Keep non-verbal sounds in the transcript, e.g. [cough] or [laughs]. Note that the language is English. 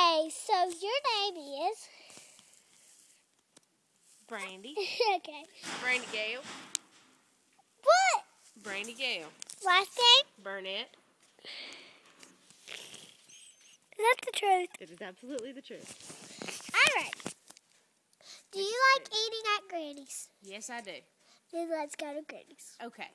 Okay, so your name is. Brandy. [laughs] okay. Brandy Gale. What? Brandy Gale. Last name? Burnett. Is that the truth? It is absolutely the truth. All right. Do you like eating at Granny's? Yes, I do. Then let's go to Granny's. Okay.